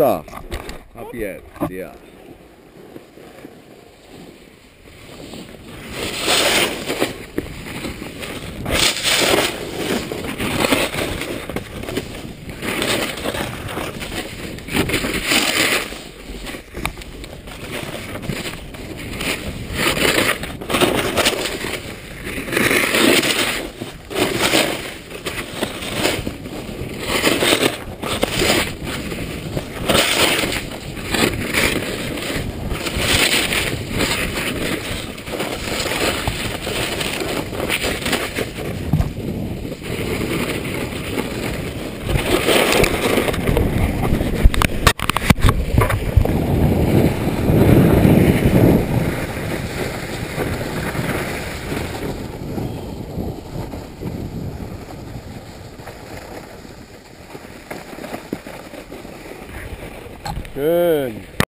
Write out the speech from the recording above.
da. Ab jetzt, ja. Schön.